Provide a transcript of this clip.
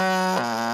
Ah.